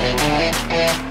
Thank you.